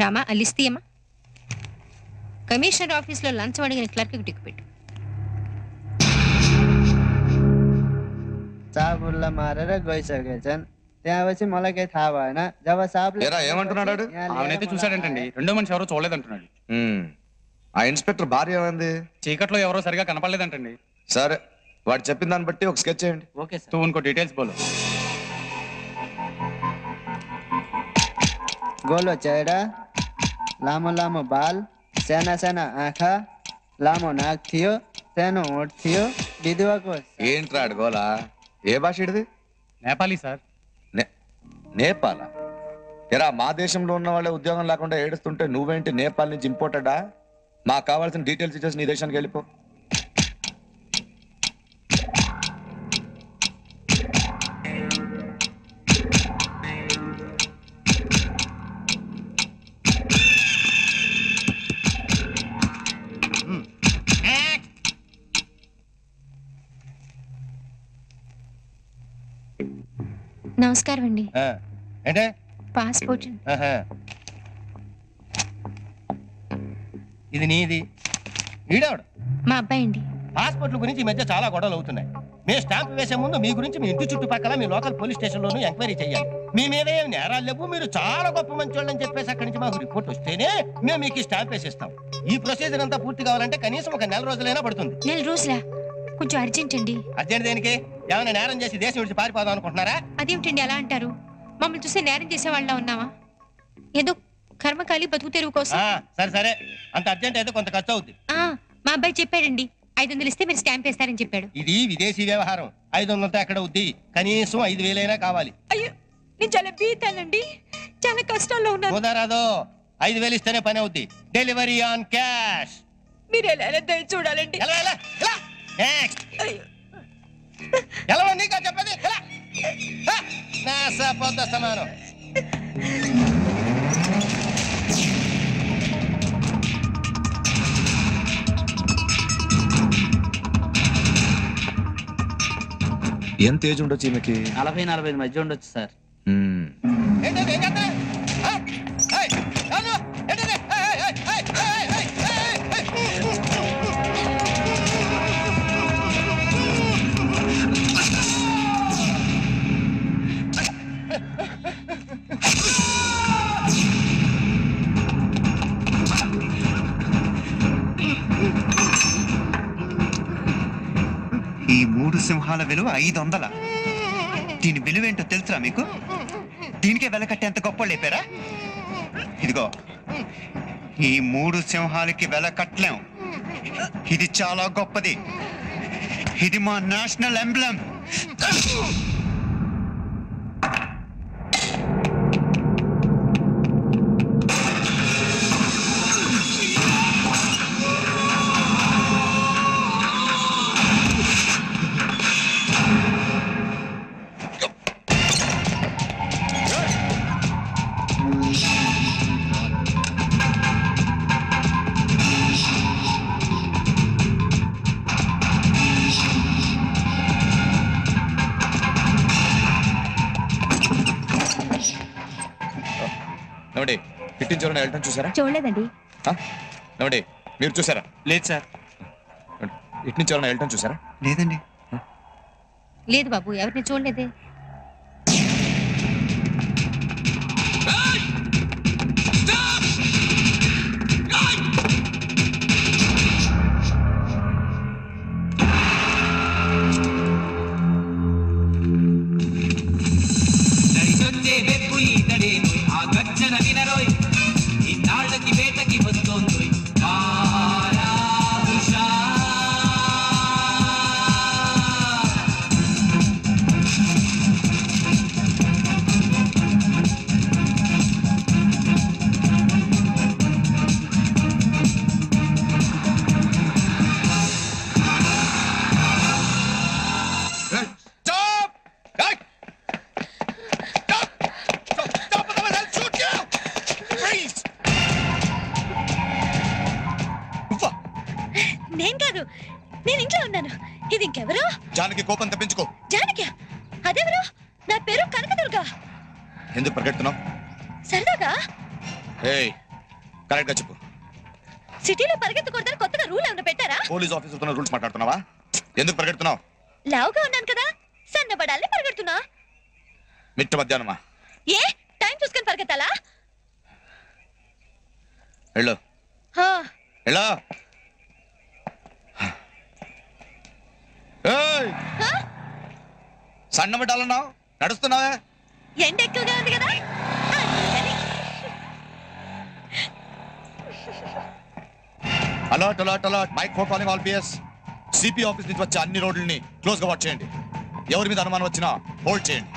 Rama అలిస్తీయమ్మా commissioner ఆఫీస్లో లంచం అడిగిన క్లర్క్కి టిక్ పెట్టు. సాబుల్లా వచ్చి ఏమంటున్నాడు చూశాడంటండి. రెండో మనిషి ఎవరో ఆ ఇన్స్పెక్టర్ చీకట్లో ఎవరో సరిగా కనపడలేదంటండి. సరే వాడు చెప్పిన దాన్ని బట్టి ఒక స్కెచ్ చేయండి. ఓకే ఇంకో డీటెయిల్స్ బోలో. గోల్ వచ్చాయడా? लामो लामो बाल साना साना आँखा लामो नाक थियो सानो होठ थियो विधवाको ఏంట్రా అడుగోలా ఏ భాష ఇడిది నేపాలీ సార్ నే- నేపాలా ఎరా మా దేశంలో ఉన్న వాళ్ళే ఉద్యోగం లేకుండా ఏడుస్తుంటే నువ్వేంటి నేపాల్ నుంచి ఇంపోర్టెడా మాకు కావాల్సిన డీటెయిల్స్ ఇచ్చేసి నీ దేశానికి వెళ్ళిపో నమస్కారం అండి. అంటే పాస్పోర్ట్. ఇది నీది. ఈడావిడ? మా అబ్బాయి అండి. పాస్పోర్ట్ల గురించి ఈ మధ్య చాలా గొడవలు అవుతున్నాయి. మేము స్టాంప్ వేసే ముందు మీ గురించి మీ ఇంటి చుట్టుపక్కల మీ లోకల్ పోలీస్ స్టేషన్ లోను ఎంక్వైరీ చేయాలి. మీ మీద ఏం నేరాలు లేవు మీరు చాలా గొప్ప మంచి వాళ్ళని చెప్పేసి అక్కడి నుంచి మాకు రిపోర్ట్ వస్తేనే మేము మీకు ఈ స్టాంప్ వేసిస్తాం. ఈ ప్రొసీజర్ అంతా పూర్తి కావాలంటే కనీసం ఒక నెల రోజులైనా పడుతుంది. నెల రోజులా? కొంచెం అర్జెంట్ అండి. అర్జెంట్ దేనికి? ఏమైనా నేరం చేసి దేశం విడిచి పారిపోదాం అనుకుంటున్నారా? అదేమిటండి అలా అంటారు? మమ్మల్ని చూస్తే నేరం చేసే వాళ్ళ ఉన్నావా? ఏదో కర్మకాలి బతుకు తెరువు కోసం. సరే సరే. అంత అర్జెంట్ అయితే కొంత ఖర్చు అవుద్ది. మా అబ్బాయి చెప్పాడండి. ఐదు వందలు ఇస్తే మీరు స్టాంప్ వేస్తారని చెప్పాడు. ఇది విదేశీ వ్యవహారం. ఐదు వందలతో ఎక్కడ అవుద్ది కనీసం ఐదు వేలైనా కావాలి. అయ్యో నేను చాలా బీతానండి. చాలా కష్టాల్లో ఉన్నాను. కుదరదు ఐదు వేలు ఇస్తేనే పని అవుద్ది. డెలివరీ ఆన్ క్యాష్ మీరు ఎలా చూడాలండి? ఎలా నా సపోద్ద సమానం ఎంత ఏజ్ ఉండొచ్చు ఈమెకి? నలభై నలభై ఐదు మధ్య ఉండొచ్చు సార్. ఉమ్. మూడు సింహాల విలువ ఐదు వందల దీని విలువ ఏంటో తెలుసా మీకు? దీనికే వెల కట్టేంత గొప్ప లేపారా ఇదిగో ఈ మూడు సింహాలకి వెల కట్టలేం. ఇది చాలా గొప్పది. ఇది మా నేషనల్ ఎంబ్లం ఏమండి కిట్టించాలని వెళ్ళటం చూసారా? చూడలేదండి? ఏమండి మీరు చూసారా? లేదు సార్. ఇటు నుంచి ఎవరైనా వెళ్ళటం చూసారా? లేదండి. లేదు బాబు ఎవరిని చూడలేదే. నేను కాదు నేను ఇంట్లో ఉన్నాను. ఇది ఇంకెవరు? జానకి కోపం తెప్పించుకో. జానకి? అదెవరు? నా పేరు కనకదుర్గ. ఎందుకు పరిగెడుతున్నావు? సరదాగా? ఏయ్ కరెక్ట్గా చెప్పు. సిటీలో పరిగెత్తకూడదని కొత్తగా రూల్ ఏమైనా పెట్టారా? పోలీస్ ఆఫీసర్తో రూల్స్ మాట్లాడుతున్నావా? ఎందుకు పరిగెడుతున్నావు? లావుగా ఉన్నాను కదా సన్నబడాలని పరిగెడుతున్నా. మిట్ట మధ్యాహ్నమా? ఏ టైం చూసుకొని పరిగెత్తాలా? వెళ్ళు. హా, వెళ్ళు ఏయ్! హా? సన్న పెట్టాలన్నావు నడుస్తున్నావే? ఎండ ఎక్కువగా ఉంది కదా. Alert alert alert mike four calling all PS CP office నుంచి వచ్చే అన్ని రోడ్లని క్లోజ్గా వాచ్ చేయండి. ఎవరి మీద అనుమానం వచ్చినా హోల్డ్ చేయండి.